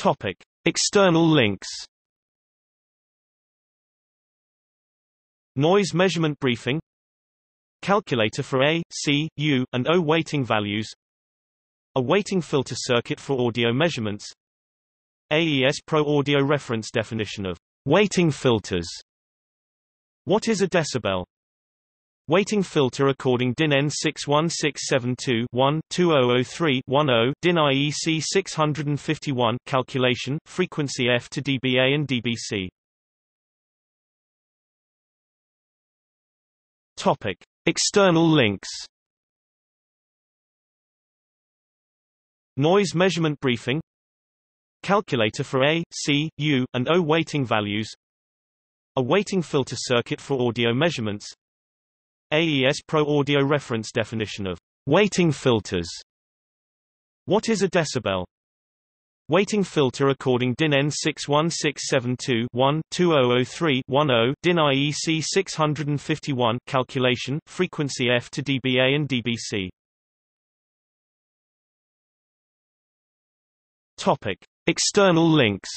Topic: External links. Noise measurement briefing Calculator for A, C, U, and O weighting values A weighting filter circuit for audio measurements AES Pro Audio Reference definition of weighting filters What is a decibel? Weighting filter according DIN N61672-1-2003-10 DIN IEC 651 calculation, frequency F to dBA and dBc. Topic. External links Noise measurement briefing Calculator for A, C, U, and O weighting values A weighting filter circuit for audio measurements AES Pro Audio Reference definition of weighting filters. What is a decibel? Weighting filter according DIN N61672-1-2003-10 DIN IEC 651 calculation, frequency F to dBA and dBc. Topic. External links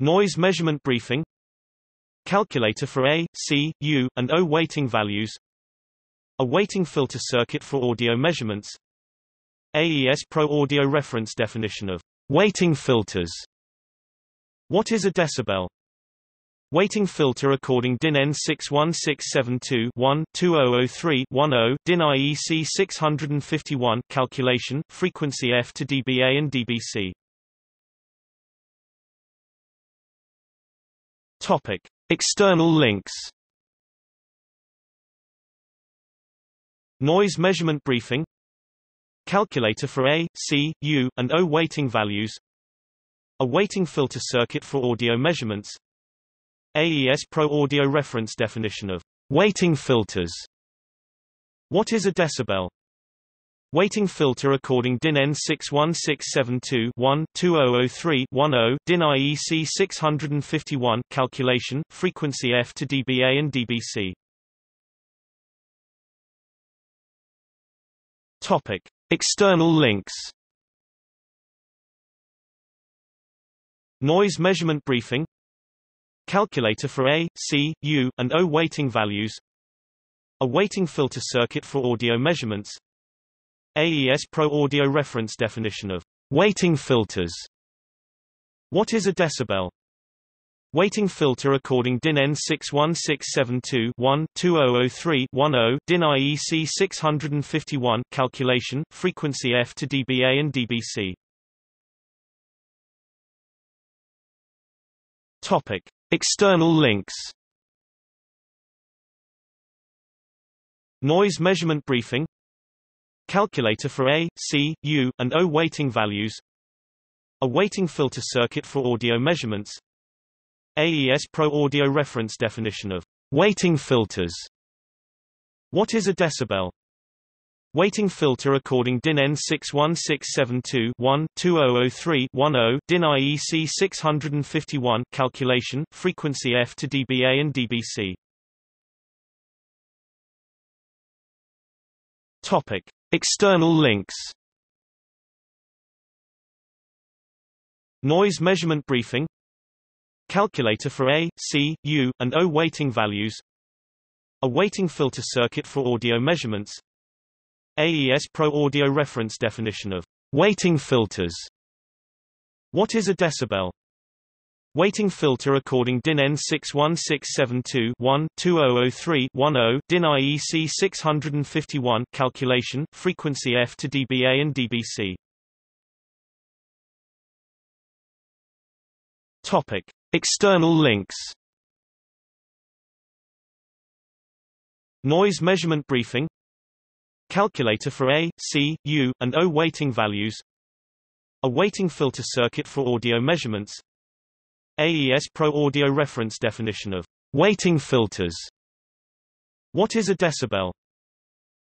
Noise measurement briefing Calculator for A, C, U, and O weighting values A weighting filter circuit for audio measurements AES Pro Audio Reference definition of weighting filters What is a decibel? Weighting filter according DIN N61672-1-2003-10 DIN IEC 651 calculation, frequency F to dBA and dBc. Topic. External links. Noise measurement briefing. Calculator for A, C, U, and O weighting values. A weighting filter circuit for audio measurements. AES Pro Audio Reference definition of weighting filters. What is a decibel? Weighting filter according DIN N61672-1-2003-10 DIN IEC 651 calculation, frequency F to dBA and dBc. Topic. External links Noise measurement briefing Calculator for A, C, U, and O weighting values A weighting filter circuit for audio measurements AES Pro Audio Reference definition of weighting filters. What is a decibel? Weighting filter according DIN N61672-1-2003-10 DIN IEC 651 calculation, frequency F to dBA and dBc. Topic. External links Noise measurement briefing Calculator for A, C, U, and O weighting values A weighting filter circuit for audio measurements AES Pro Audio Reference definition of weighting filters What is a decibel? Weighting filter according DIN N61672-1-2003-10 DIN IEC 651 calculation, frequency F to dBA and dBc. Topic. External links. Noise measurement briefing. Calculator for A, C, U, and O weighting values. A weighting filter circuit for audio measurements. AES Pro Audio Reference definition of weighting filters. What is a decibel? Weighting filter according DIN N61672-1-2003-10 DIN IEC 651 calculation, frequency F to dBA and dBc. Topic. External links Noise measurement briefing Calculator for A, C, U, and O weighting values A weighting filter circuit for audio measurements AES Pro Audio Reference definition of weighting filters. What is a decibel?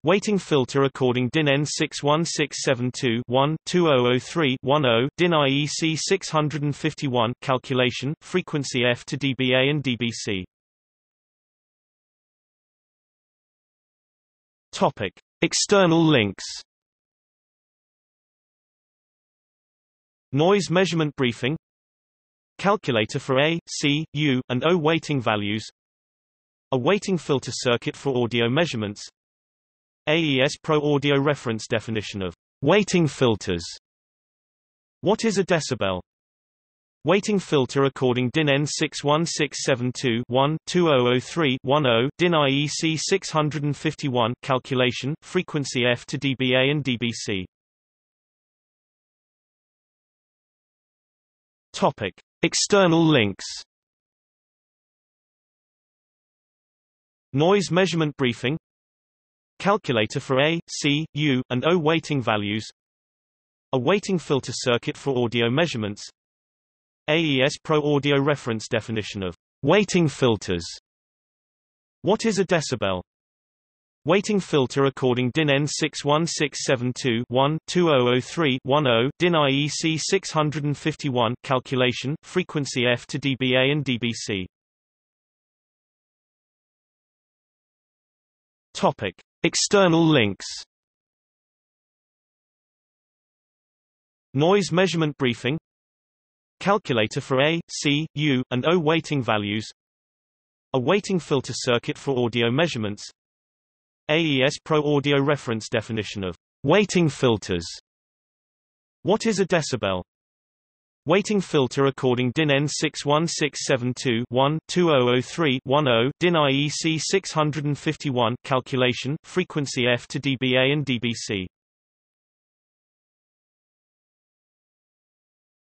Weighting filter according DIN N61672-1-2003-10 DIN IEC 651 calculation, frequency F to dBA and dBc. Topic. External links Noise measurement briefing Calculator for A, C, U, and O weighting values A weighting filter circuit for audio measurements AES Pro Audio Reference definition of weighting filters What is a decibel? Weighting filter according DIN N61672-1-2003-10 DIN IEC 651 calculation, frequency F to dBA and dBc. Topic. External links Noise measurement briefing Calculator for A, C, U, and O weighting values A weighting filter circuit for audio measurements AES Pro Audio Reference definition of weighting filters. What is a decibel? Weighting filter according DIN N61672-1-2003-10 DIN IEC 651 calculation, frequency F to dBA and dBc. Topic. External links Noise measurement briefing Calculator for A, C, U, and O weighting values A weighting filter circuit for audio measurements AES Pro Audio Reference definition of weighting filters What is a decibel? Weighting filter according DIN N61672-1-2003-10 DIN IEC 651 calculation, frequency F to dBA and dBc.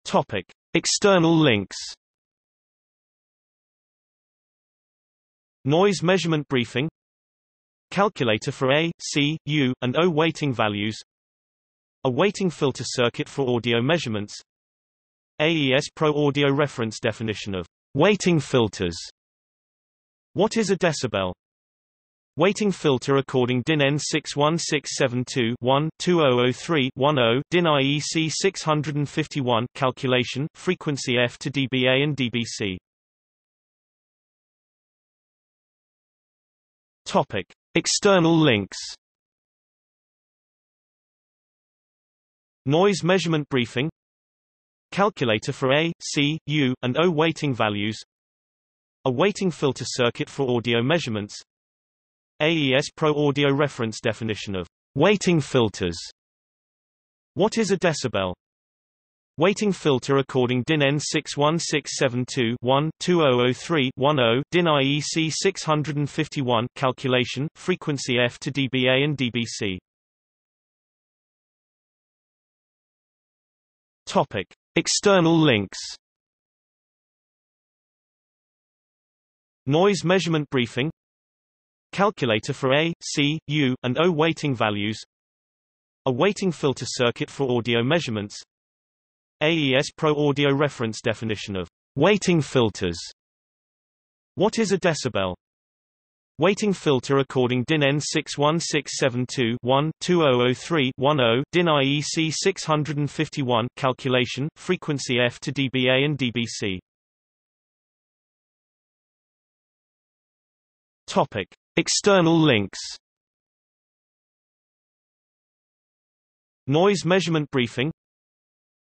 Topic. External links Noise measurement briefing Calculator for A, C, U, and O weighting values A weighting filter circuit for audio measurements AES Pro Audio Reference definition of weighting filters What is a decibel? Weighting filter according DIN N61672-1-2003-10 DIN IEC 651 calculation, frequency F to dBA and dBc. Topic. External links Noise measurement briefing Calculator for A, C, U, and O weighting values A weighting filter circuit for audio measurements AES Pro Audio Reference definition of weighting filters. What is a decibel? Weighting filter according DIN N61672-1-2003-10 DIN IEC 651 calculation, frequency F to dBA and dBc. Topic. External links Noise measurement briefing Calculator for A, C, U, and O weighting values A weighting filter circuit for audio measurements AES Pro Audio Reference definition of weighting filters What is a decibel? Weighting filter according DIN N61672-1-2003-10 DIN IEC 651 calculation, frequency F to dBA and dBc. Topic. External links Noise measurement briefing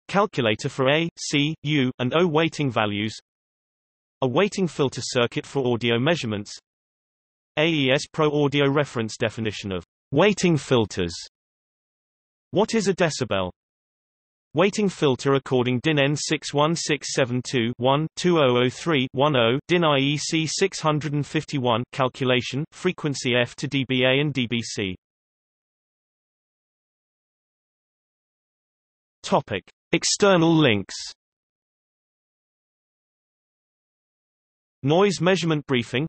Calculator for A, C, U, and O weighting values A weighting filter circuit for audio measurements AES Pro Audio Reference definition of weighting filters What is a decibel? Weighting filter according DIN N61672-1-2003-10 DIN IEC 651 calculation, frequency F to dBA and dBc. Topic. External links Noise measurement briefing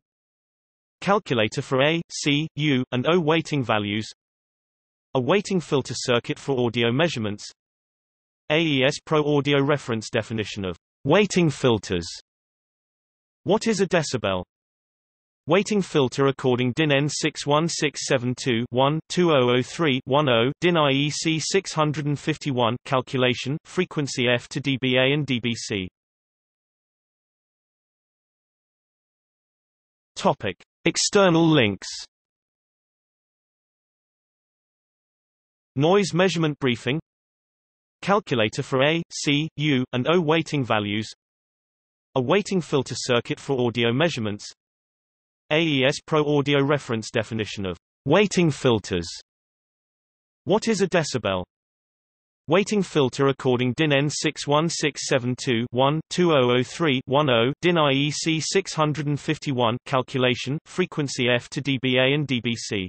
Calculator for A, C, U, and O weighting values A weighting filter circuit for audio measurements AES Pro Audio Reference definition of weighting filters. What is a decibel? Weighting filter according DIN N61672-1-2003-10 DIN IEC 651 calculation, frequency F to dBA and dBc. Topic. External links Noise measurement briefing Calculator for A, C, U, and O weighting values A weighting filter circuit for audio measurements AES Pro Audio Reference definition of weighting filters What is a decibel? Weighting filter according DIN N61672-1-2003-10 DIN IEC 651 calculation frequency F to dBA and dBc.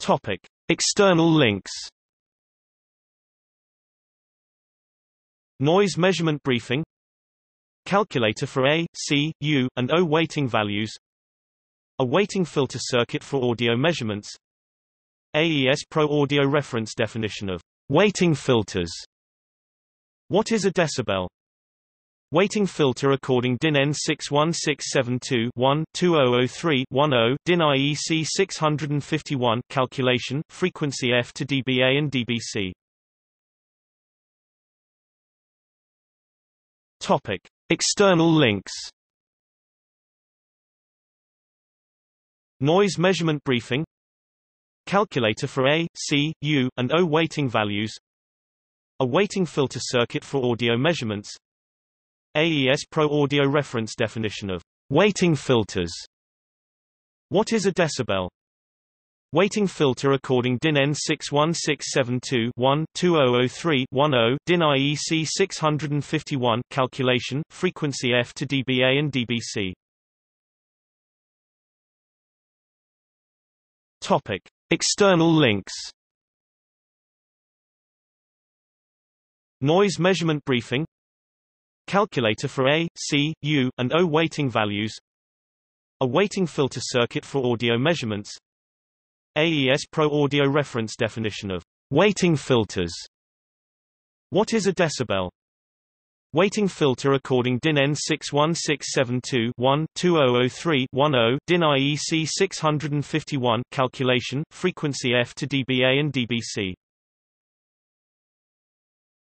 Topic: External links. Noise measurement briefing. Calculator for A, C, U, and O weighting values. A weighting filter circuit for audio measurements. AES Pro Audio Reference definition of weighting filters. What is a decibel? Weighting filter according DIN N61672-1-2003-10 DIN IEC 651 calculation frequency F to dBA and dBc. Topic: External links. Noise measurement briefing Calculator for A, C, U, and O weighting values A weighting filter circuit for audio measurements AES Pro Audio Reference definition of weighting filters What is a decibel? Weighting filter according DIN N61672-1-2003-10 DIN IEC 651 calculation frequency F to dBA and dBc. Topic. External links. Noise measurement briefing. Calculator for A, C, U, and O weighting values. A weighting filter circuit for audio measurements AES Pro Audio Reference definition of weighting filters What is a decibel? Weighting filter according DIN N61672-1-2003-10 DIN IEC 651 calculation frequency F to dBA and dBc.